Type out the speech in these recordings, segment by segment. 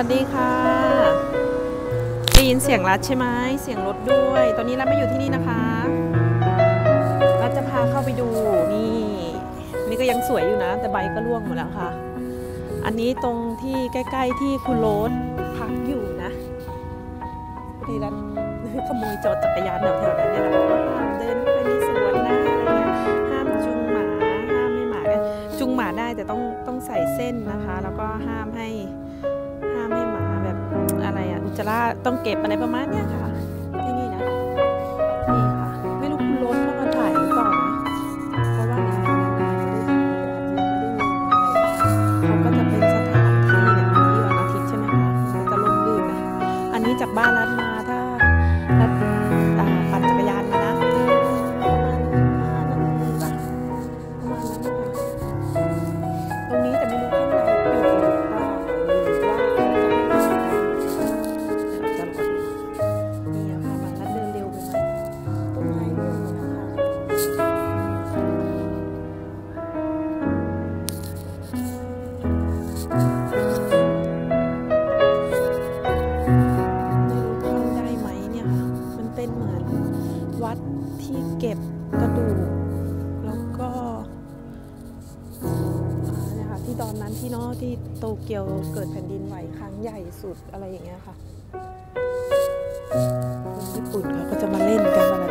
วัสดีค่ะได้ยินเสียงรัดใช่ไหมเสียงรถด้วย ตอนนี้รัดมาอยู่ที่นี่นะคะรัดจะพาเข้าไปดูนี่ นี่ก็ยังสวยอยู่นะ แต่ใบก็ร่วงหมดแล้วค่ะ อันนี้ตรงที่ใกล้ ๆ ที่คุณโรสพักอยู่นะพอดีรัดขโมยจอดจักรยานแถวๆนั้นเนี่ยนะคะว่าห้ามเดินไปในสวนนะอะไรเงี้ยห้ามจูงหมาห้ามไม่หมาเนี่ยจูงหมาได้แต่ต้องต้องใส่เส้นนะคะ แล้วก็ห้ามให้ จะล่าต้องเก็บอะไรประมาณนี้ค่ะ วัดที่เก็บกระดูก แล้วก็เนี่ยค่ะที่ตอนนั้นที่เนาะที่โตเกียวเกิดแผ่นดินไหวครั้งใหญ่สุดอะไรอย่างเงี้ยค่ะคนญี่ปุ่นเขาก็จะมาเล่นกันอะไร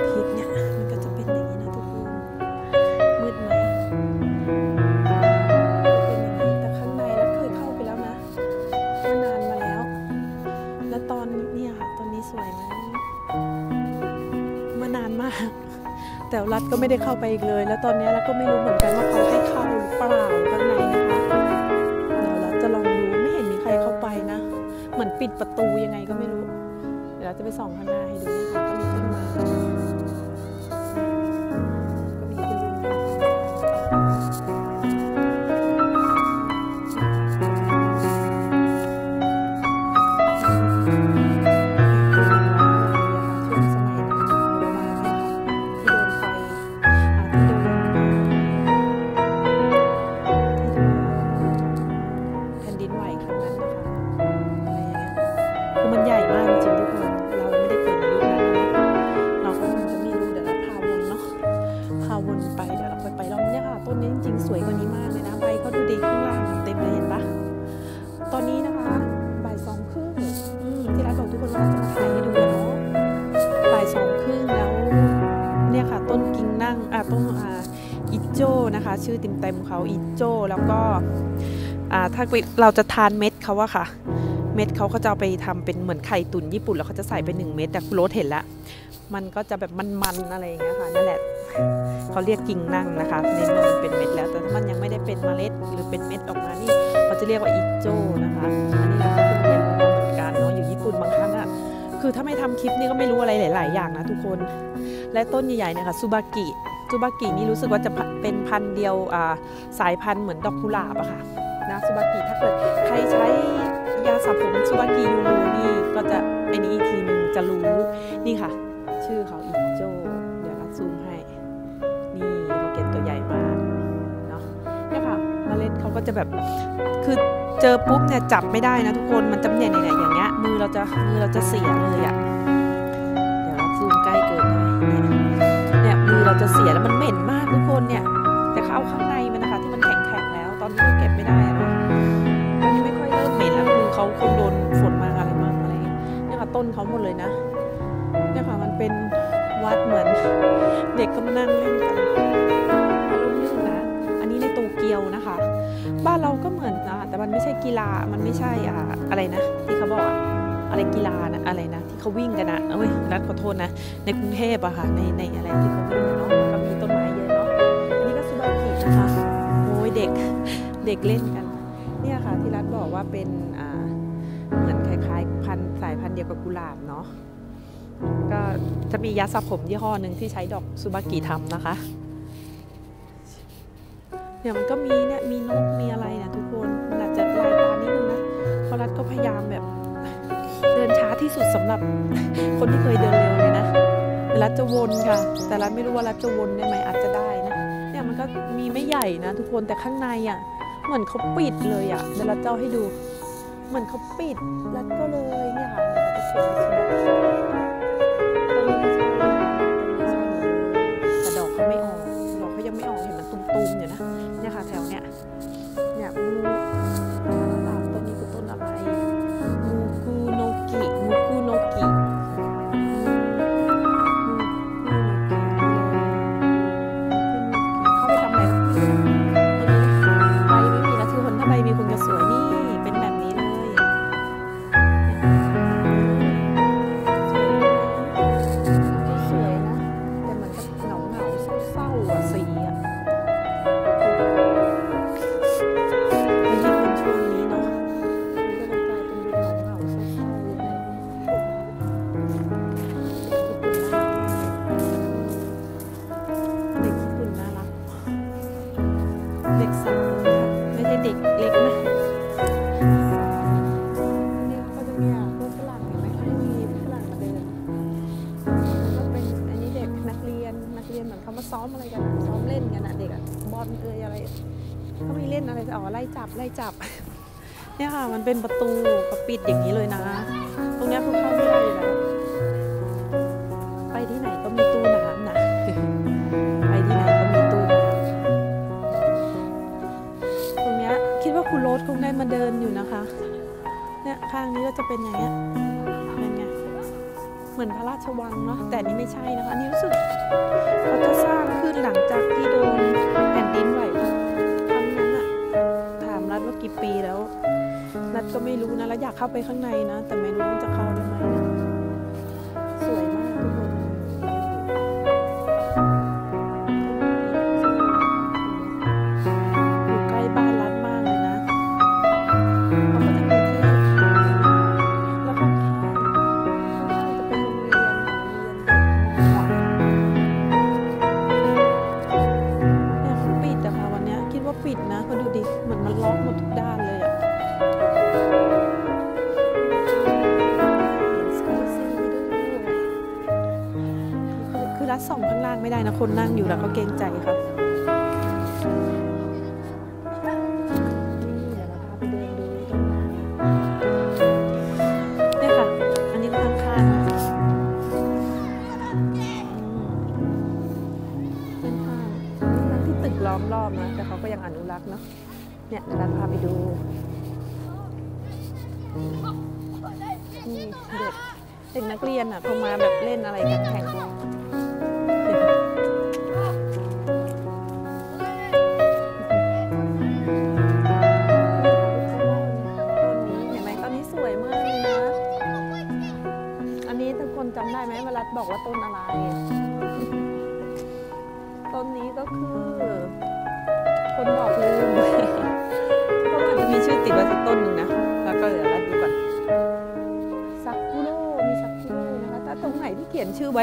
แต่รัฐก็ไม่ได้เข้าไปอีกเลย แล้วตอนนี้เราก็ไม่รู้เหมือนกันว่าเขาให้เข้าหรือเปล่าข้างในนะคะเดี๋ยวเราจะลองดูไม่เห็นมีใครเข้าไปนะ เหมือนปิดประตูยังไงก็ไม่รู้ เดี๋ยวเราจะไปส่องข้างหน้าให้ดูนะคะก็มีต้นไม้ พาวนไปเดี๋ยวเราค่อยไปรอบเนี่ยค่ะต้นนี้จริงๆสวยกว่านี้มากเลยนะใบก็ดูดีข้างล่างเต็มเลยเห็นปะตอนนี้นะคะบ่ายสองครึ่งที่ร้านบอกทุกคนว่าจะมาถ่ายให้ดูเนาะบ่ายสองครึ่งแล้วเนี่ยค่ะ ต้นกิงนั่งอะต้นอ่าอิโจนะคะ ชื่อเต็มๆเขาอิโจแล้วก็อ่าถ้าเราจะทานเม็ดเขาอะค่ะเม็ดเขาเขาจะเอาไปทำเป็นเหมือนไข่ตุ๋นญี่ปุ่นแล้วเขาจะใส่ไปหนึ่งเม็ดแต่คุณโรสเห็นแล้วมันก็จะแบบมันๆอะไรอย่างเงี้ยค่ะนั่นแหละ เขาเรียกกิ่งนั่งนะคะในเมื่อมันเป็นเม็ดแล้วแต่ถ้ามันยังไม่ได้เป็นเมล็ดหรือเป็นเม็ดออกมานี่เขาจะเรียกว่าอิโจนะคะอันนี้เราก็เพิ่งเรียนรู้มาเหมือนกันเนาะอยู่ญี่ปุ่นบางครั้งอะคือถ้าไม่ทำคลิปนี่ก็ไม่รู้อะไรหลาย ๆ อย่างนะทุกคน และต้นใหญ่ๆเนี่ยค่ะซูบากิซูบากินี่รู้สึกว่าจะเป็นพันธุ์เดียวาสายพันธุ์เหมือนดอกกุหลาบอะค่ะนะซูบากิถ้าเกิดใครใช้ยาสระผมซูบากิยูรูนี่ก็จะไอ้นี้อีกทีหนึงจะรู้นี่ค่ะ ชื่อเขาอิโจเดี๋ยวรัดซูมให้ ก็จะแบบคือเจอปุ๊บเนี่ยจับไม่ได้นะทุกคนมันจะเนี่ยเนี่ยอย่างเงี้ยมือเราจะมือเราจะเสียเลยอะเดี๋ยวรัดซูมใกล้เกินไปเนี่ยเนี่ยมือเราจะเสียแล้วมันเหม็นมากทุกคนเนี่ยแต่เขาเอาข้างในมันนะคะที่มันแข็งๆแล้วตอนนี้ก็เก็บไม่ได้นะตอนนี้ไม่ค่อยเริ่มเหม็นแล้วคือเขาคงโดนฝนมาอะไรมากอะไรเงี้ยเนี่ยค่ะต้นเขาหมดเลยนะเนี่ยค่ะมันเป็นวัดเหมือนเด็กก็มานั่งเล่นกัน มันไม่ใช่กีฬามันไม่ใช่อ่าอะไรนะ ที่เขาบอกอะอะไรกีฬานะอะไรนะ ที่เขาวิ่งกันนะเอ้ยรัฐขอโทษนะ ในกรุงเทพอะค่ะในในอะไรที่เขาวิ่งเนาะก็มีต้นไม้เยอะเนาะอันนี้ก็ซูบากินะคะโอ้ยเด็กเด็กเล่นกัน เนี่ยค่ะที่รัฐบอกว่าเป็นอ่าเหมือนคล้ายๆ พันสายพันธุ์เดียวกับกุหลาบเนาะก็จะมียาสระผมยี่ห้อหนึ่งที่ใช้ดอกซูบากิทำนะคะเนี่ยมันก็มีเนี่ยมีนกมีอะไรเนะทุกคน ยายามแบบ เดินช้าที่สุดสำหรับคนที่เคยเดินเร็วเลยนะแต่รัดจะวนค่ะ แต่รัฐไม่รู้ว่ารัดจะวนได้ไหมอาจจะได้นะเนี่ยมันก็มีไม่ใหญ่นะ ทุกคนแต่ข้างในอะเหมือนเขาปิดเลยอะเดี๋ยวรัฐเจ้าให้ดู เหมือนเขาปิดแล้วก็เลยเนี่ยค่ะ หมือนเขามาซ้อมอะไรกันซ้อมเล่นกันอะเด็กอะบอลเอยอะไรเขาไม่เล่นอะไรอ๋อไล่จับไล่จับเนี่ยค่ะมันเป็นประตูก็ปิดอย่างนี้เลยนะ ตรงเนี้ยคือเข้าไม่ได้อยู่แล้ว ข้างนี้ก็จะเป็นอย่างเงี้ยเป็นไงเหมือนพระราชวังเนาะแต่นี้ไม่ใช่นะคะอันนี้รู้สึกเขาจะสร้างขึ้นหลังจากที่โดนแผ่นดินไหวครั้งนั้นอะถามรัฐว่ากี่ปีแล้ว รัฐก็ไม่รู้นะแล้วอยากเข้าไปข้างในนะ แต่ไม่รู้จะเข้าได้ไหม ส่องข้างล่างไม่ได้นะคนนั่งอยู่แล้วเขาเกรงใจครับเนี่ยค่ะอันนี้ก็ข้างๆนะอืมข้างๆนี่นที่ตึกล้อมรอบนะ แต่เขาก็ยังอนุรักษ์เนาะเนี่ยเดี๋ยวเราพาไปดูนี่เด็กเด็กนักเรียนอะเขามาแบบเล่นอะไรกันแข่ง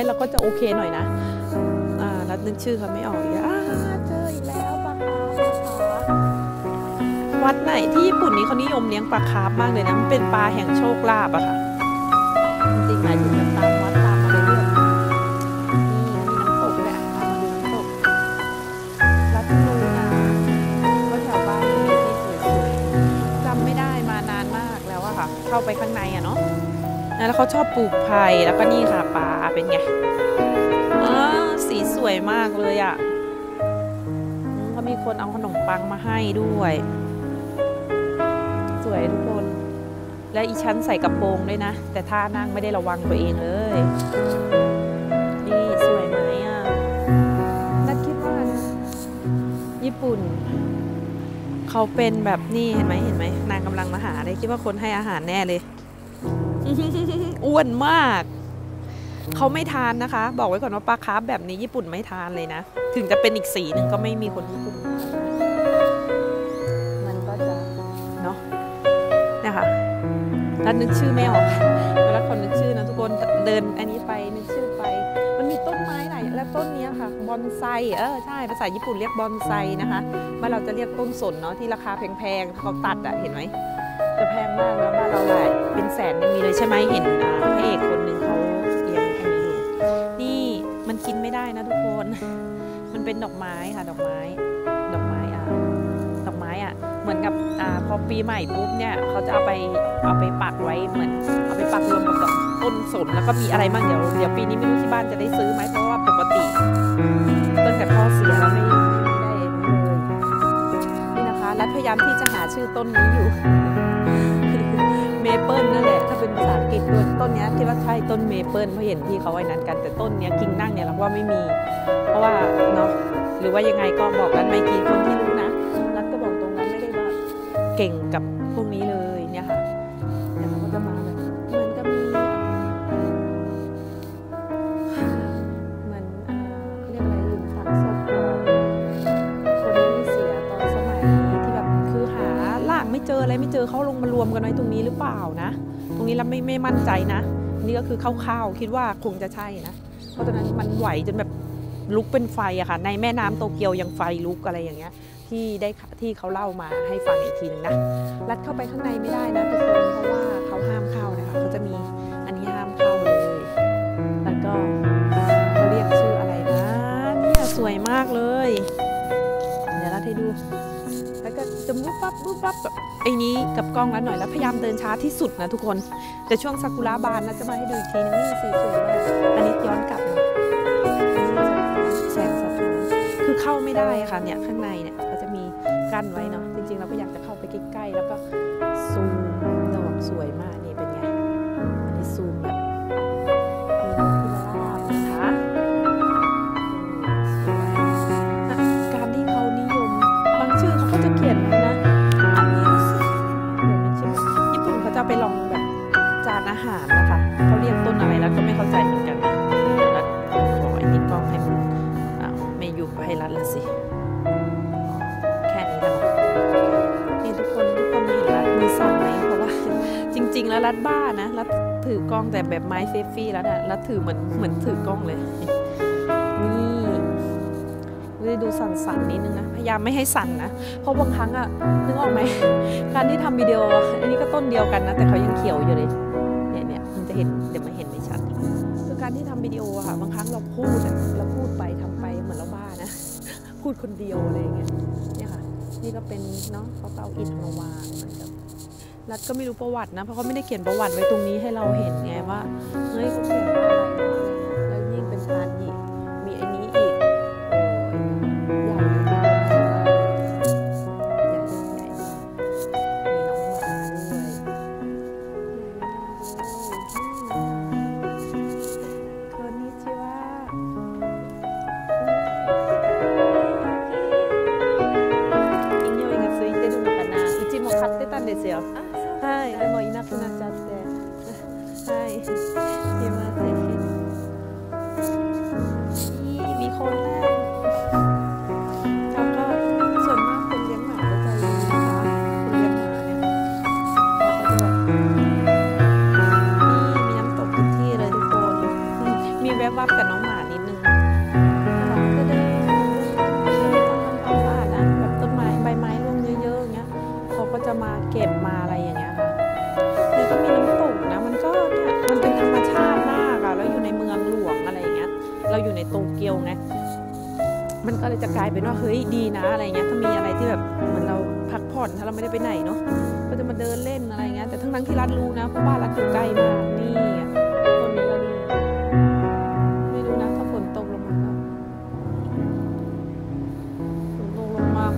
เขียนชื่อไว้เราก็จะโอเคหน่อยนะอ่าแล้วนึกชื่อเขาไม่ออกอีกอ่าเจออีกแล้วปลาคาร์ฟวัดไหนที่ญี่ปุ่นนี้เขานิยมเลี้ยงปลาคาร์ฟมากเลยนะมันเป็นปลาแห่งโชคลาภอะค่ะจริงๆหมายถึงแบบตามวัดตามอะไรเรื่อยนี่มีน้ำตกด้วยอะตามมาดูน้ำตกรัตนูนาก็แถวบ้านมีที่สวยๆจำไม่ได้มานานมากแล้วอะค่ะเข้าไปข้างในอะเนาะ แล้วเขาชอบปลูกไผ่แล้วก็นี่ค่ะปลา วยมากเลยอะอืมเขามีคนเอาขนมปังมาให้ด้วย สวยทุกคน และอีชั้นใส่กระโปรงด้วยนะ แต่ท่านั่งไม่ได้ระวังตัวเองเลยนี่สวยไหมอะนัดคิดว่านะญี่ปุ่น เขาเป็นแบบนี่เห็นไหมเห็นไหมนางกำลังมาหาเลยคิดว่าคนให้อาหารแน่เลย อ้วนมาก เขาไม่ทานนะคะ บอกไว้ก่อนว่าปลาคาร์ฟแบบนี้ญี่ปุ่นไม่ทานเลยนะ ถึงจะเป็นอีกสีหนึ่งก็ไม่มีคนญี่ปุ่นทานนะมันก็จะเนาะนี่ค่ะแล้วนึกชื่อไม่ออกเวลาคนนึกชื่อนะทุกคนเดินอันนี้ไปนึกชื่อไป มันมีต้นไม้หลายและต้นนี้ค่ะบอนไซเออใช่ภาษาญี่ปุ่นเรียกบอนไซนะคะบ้านเราจะเรียกต้นสนเนาะที่ราคาแพงๆเขาตัดอะเห็นไหมจะแพงมากแล้วบ้านเราหลายเป็นแสนยังมีเลยใช่ไหมเห็นพระเอกคน กินไม่ได้นะทุกคน มันเป็นดอกไม้ค่ะ ดอกไม้ ดอกไม้อะดอกไม้อะ เหมือนกับอ่าพอปีใหม่ปุ๊บเนี่ยเขาจะเอาไปเอาไปปักไว้เหมือนเอาไปปักรวมกับต้นสนแล้วก็มีอะไรบ้างเดี๋ยวเดี๋ยวปีนี้ไม่รู้ที่บ้านจะได้ซื้อไหมเพราะว่าปกติตั้งแต่พ่อเสียแล้วไม่ไม่ได้เลยนี่นะคะรัฐพยายามที่จะหาชื่อต้นนี้อยู่ เมเปิลนั่นแหละถ้าเป็นภาษาอังกฤษด้วยต้นนี้ที่ว่าใช่ต้นเมเปิลเพราะเห็นที่เขาไว้นั้นกันแต่ต้นนี้กิ่งนั่งเนี่ยเราว่าไม่มี เพราะว่าเนาะหรือว่ายังไงก็บอกกันไม่กี่คนที่รู้นะรัฐก็บอกตรงนั้นไม่ได้ว่าเก่งกับพวกนี้ อะไรไม่เจอเขาลงมารวมกันไว้ตรงนี้หรือเปล่านะ ตรงนี้เราไม่ไม่มั่นใจนะ นี่ก็คือคร่าวๆคิดว่าคงจะใช่นะ เพราะตอนนั้นมันไหวจนแบบลุกเป็นไฟอะค่ะ ในแม่น้ำโตเกียวยังไฟลุกอะไรอย่างเงี้ย ที่ได้ที่เขาเล่ามาให้ฟังอีกทีนึงนะลัดเข้าไปข้างในไม่ได้นะทุกคนเพราะว่าเขาห้ามเข้านะคะเขาจะมีอันนี้ห้ามเข้าเลยแล้วก็เขาเรียกชื่ออะไรนะเนี่ยสวยมากเลย เดี๋ยวรัดให้ดู แล้วก็จะมุบปั๊บมุบปั๊บแบบ ไอ้นี้กับกล้องแล้วหน่อยแล้วพยายามเดินช้าที่สุดนะทุกคน แต่ช่วงซากุระบานนะจะมาให้ดูอีกทีนึงนี่สีสวยมากอันนี้ย้อนกลับมาแสงสะท้อนคือเข้าไม่ได้ค่ะเนี่ยข้างในเนี่ยเขาจะมีกั้นไว้เนาะจริงๆเราก็อยากจะเข้าไปใกล้ๆแล้วก็ซูมดอกสวยมาก ก็ไม่เข้าใจเหมือนกันนะเดี๋ยวรัดขอไอ้นี่กล้องให้มันอ้าวไม่อยู่ก็ให้รัดละสิ แค่นี้แล้วนี่ทุกคนทุกคนเห็นรัดมือสั่นไหมเพราะว่าจริง ๆ แล้วรัดบ้านะรัดถือกล้องแต่แบบไม้เซฟฟี่แล้วนะรัดถือเหมือนเหมือนถือกล้องเลย นี่เลยดูสั่นๆนิดนึงนะพยายามไม่ให้สั่นนะเพราะบางครั้งอะนึกออกไหมการที่ทำวิดีโออันนี้ก็ต้นเดียวกันนะแต่เขายังเขียวอยู่เลย คนเดียวอะไรอย่างเงี้ยเนี่ยค่ะ นี่ก็เป็นเนาะเขาเอาอิฐมาวางเหมือนกับรัฐก็ไม่รู้ประวัตินะ เพราะเขาไม่ได้เขียนประวัติไว้ตรงนี้ให้เราเห็นไงว่าเฮ้ยเขาเขียนอะไร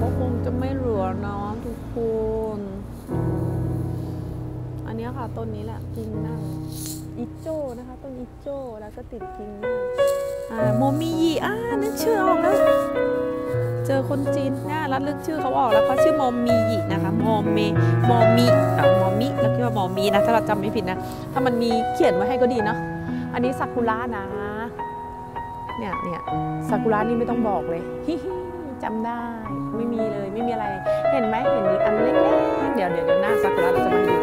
ก็คงจะไม่เหลือเนาะทุกคน อันนี้ค่ะต้นนี้แหละกิ่งนั่งอิโจนะคะต้นอิโจแล้วก็ติดกิ่งมากอ่าโมมิยีอ่านึกชื่อออกแล้วเจอคนจีนน่ารัดลึกชื่อเขาออกแล้วเขาชื่อมอมมียินะคะมอมเมมอมิเอ่อมอมิแล้วคิดว่ามอมีนะถ้าเราจำไม่ผิดนะ ถ้ามันมีเขียนไว้ให้ก็ดีเนาะอันนี้ซากุระนะเนี่ยเนี่ยซากุระนี่ไม่ต้องบอกเลยจำได้ ไม่มีเลยไม่มีอะไร เห็นไหมเห็นอันเล็กๆเดี๋ยวเดี๋ยวเดี๋ยวหน้าซากุระเราจะมาดู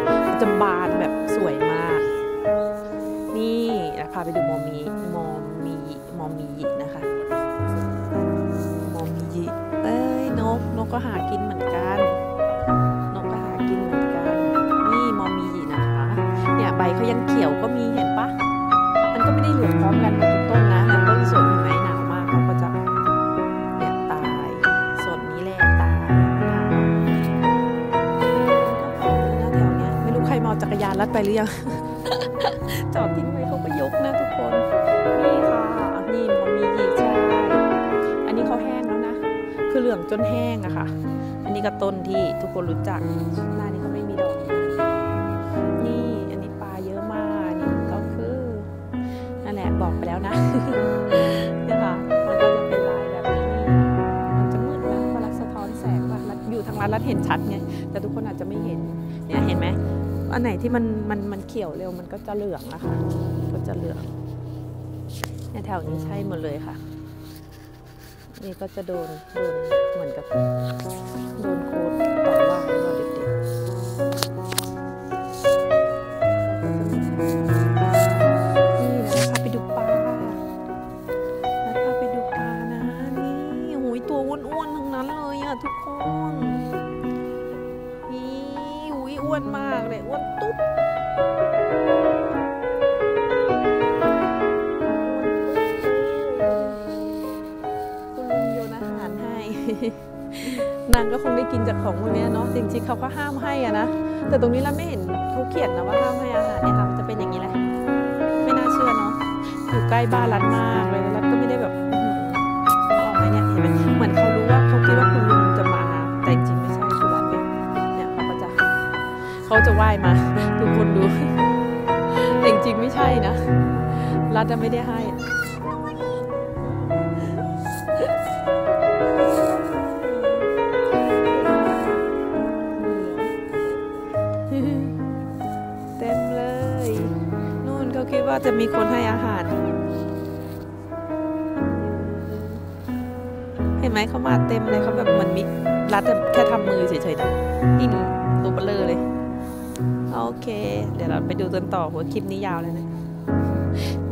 จะบานแบบสวยมาก นี่แล้วพาไปดูมอมีมอมีมอมีนะคะมอมีเอ้ยนกนกก็หากินเหมือนกันนกก็หากินเหมือนกันนี่มอมีนะคะเนี่ยใบเขายังเขียวก็มีเห็นปะมันก็ไม่ได้เหลืองพร้อมกันกับทุกต้นนะ รัดไปหรือยัง จอดทิ้งไว้เขาก็ยกนะทุกคน นี่ค่ะ นี่มันมียีกใช่ อันนี้เขาแห้งแล้วนะ คือเหลืองจนแห้งอะค่ะ อันนี้ก็ต้นที่ทุกคนรู้จัก ที่มันมันมันเขียวเร็วมันก็จะเหลืองอะคะก็จะเหลืองเนี่ยแถวนี้ใช่หมดเลยค่ะ นี่ก็จะโดนโดนเหมือนกับโดนโค้ดต่อว่าตอเด็กๆนี่นะพาไปดูปลาพาไปดูปลานะนี่โอ้ยตัวอ้วนๆทั้งนั้นเลยอะทุกคน อ้วนมากเลยอ้วนตุ๊บคุณลุงโยนอาหารให้ นางก็คงได้กินจากของพวกนี้เนาะจริงๆเขาก็ห้ามให้อะนะ แต่ตรงนี้เราไม่เห็นเขาเขียนนะว่าห้ามให้อาหารเนี่ยค่ะมันจะเป็นอย่างนี้แหละไม่น่าเชื่อเนาะอยู่ใกล้บ้านรัดมากเลยแล้วรัดก็ไม่ได้แบบอื้อกไหมเนี่ยเห็นไหมเหมือนเขารู้ว่าเขาคิดว่าคุณลุง เขาจะว่ายมา ทุกคนดูแต่จริงๆไม่ใช่นะ รัดจะไม่ได้ให้เต็มเลยนู่นเขาคิดว่าจะมีคนให้อาหาร เห็นไหมเขามาเต็มเลยเขาแบบเหมันมีรัดแค่ทำมือเฉยๆนะนี่ตัวเบลเลอร์เลย โอเค เดี๋ยวเราไปดูกันต่อหัวคลิปนี้ยาวเลยนะ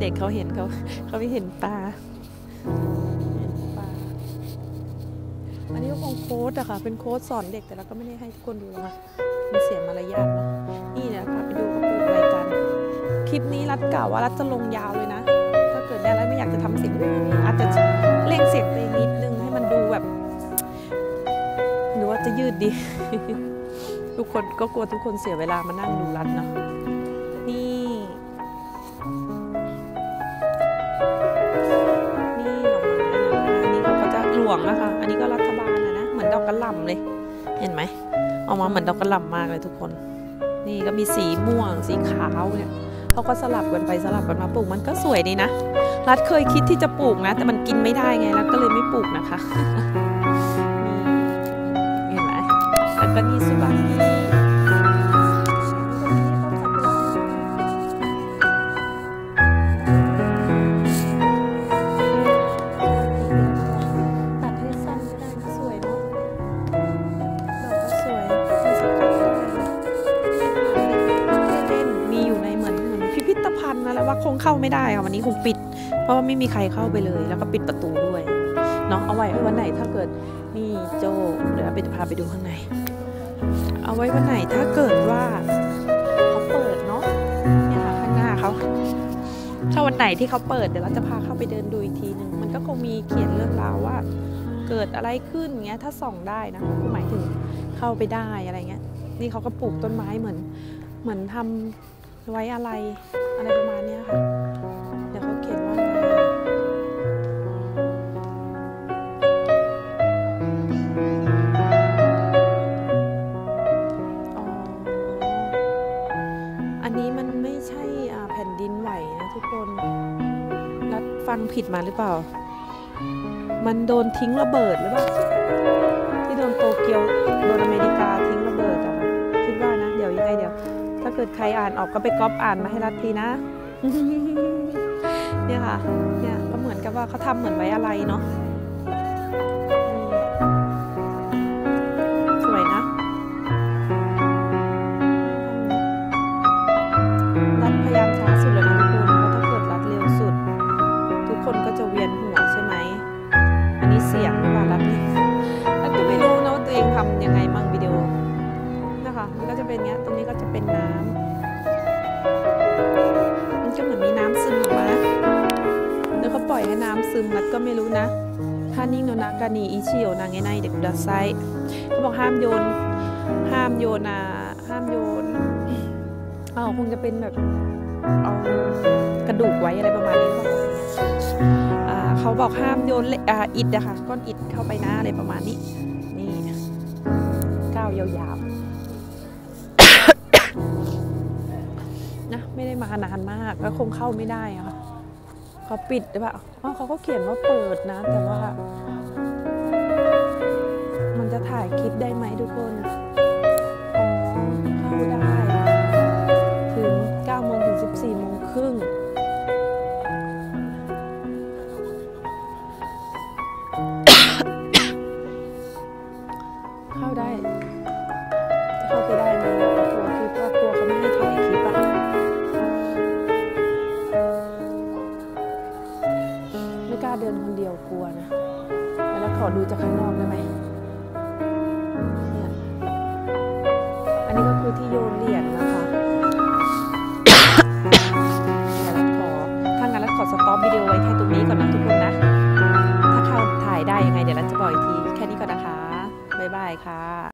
เด็กเขาเห็นเขาเขาไม่เห็นปลาเห็นปลาอันนี้ก็คงโค้ดอะค่ะ เป็นโค้ดสอนเด็กแต่เราก็ไม่ได้ให้ทุกคนดูนะมันเสียมารยาทเนาะนี่นะคะไปดูเขาปลูอะไรกัน คลิปนี้รัดกล่าวว่ารัดจะลงยาวเลยนะ ถ้าเกิดได้แล้วไม่อยากจะทำเสียงอาจจะเร่งเสียงไปนิดนึงให้มันดูแบบ หรือว่าจะยืดดี ทุกคนก็กลัวทุกคนเสียเวลามานั่งดูรัดเนาะนี่ นี่ดอไม้นะอันนี้เขาก็จะหลวงอะคะ อันนี้ก็รัฐบาลอะนะ เหมือนดอกกระหล่ำเลย เห็นไหมออกมาเหมือนดอกกระหล่ำมากเลยทุกคน นี่ก็มีสีม่วง สีขาวเนี่ยเขาก็สลับกันไปสลับกันมาปลูกมันก็สวยดีนะ รัฐเคยคิดที่จะปลูกนะ แต่มันกินไม่ได้ไงรัฐก็เลยไม่ปลูกนะคะ ราะว่าไม่มีใครเข้าไปเลย แล้วก็ปิดประตูด้วยเนาะเอาไว้วันไหนถ้าเกิดนี่โจเดี๋ยวไปพาไปดูข้างใน เอาไว้วันไหนถ้าเกิดว่าเขาเปิดเนาะเนี่ยค่ะข้างหน้าเขาถ้าวันไหนที่เขาเปิดเดี๋ยวเราจะพาเข้าไปเดินดูอีกทีหนึ่งมันก็คงมีเขียนเรื่องราวว่า เกิดอะไรขึ้นเงี้ยถ้าส่องได้นะหมายถึงเข้าไปได้อะไรเงี้ยนี่เขาก็ปลูกต้นไม้เหมือน เหมือนทำไว้อะไรอะไรประมาณเนี้ยค่ะ ฟังผิดมาหรือเปล่า มันโดนทิ้งระเบิดหรือเปล่า ที่โดนโตเกียวโดนอเมริกาทิ้งระเบิดอะค่ะคิดว่านะ เดี๋ยวยังไงเดี๋ยว ถ้าเกิดใครอ่านออกก็ไปก๊อปอ่านมาให้รัดทีนะ เนี่ยค่ะ เนี่ยก็เหมือนกับว่าเขาทำเหมือนไว้อะไรเนาะางเงี้ย ตรงนี้ก็จะเป็นน้ำมันก็เหมือนมีน้ำซึมออกมา แล้วเขาปล่อยให้น้ำซึมนัดก็ไม่รู้นะานิ่งโนนากานีอิชิโยนางไงในเด็กดัซไซเขาบอกห้ามโยน ห้ามโยนอะห้ามโยนเอาคงจะเป็นแบบเอากระดูกไว้อะไรประมาณนี้เขาบอกห้ามโยนเอ,อิดนะคะก้อนอิดเข้าไปนะอะไรประมาณนี้ นี่ก้าวยาวๆ นะไม่ได้มานานมากก็คงเข้าไม่ได้ค่ะเขาปิดหรือเปล่าอ๋อเขาก็เขียนว่าเปิดนะ แต่ว่า มันจะถ่ายคลิปได้ไหมทุกคนเข้าได้ ถึง9โมงถึง 14โมงครึ่ง